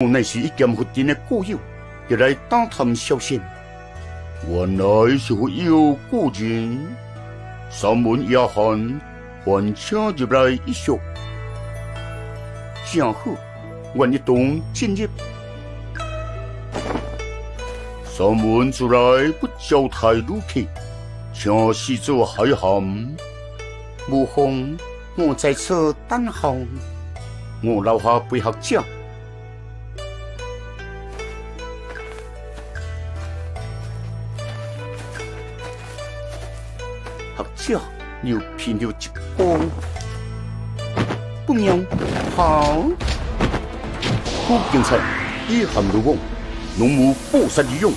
我乃是一剑福殿的故友，要来打探消息。原来是福友故人，三门要汉，还请入来一宿。正好，愿一同进入。三门出来不招待旅客，请施主海涵。无妨，我在此等候。我留下陪客者。学者又偏了一波，不妙，好，好警察，一含入网，农务不杀于用。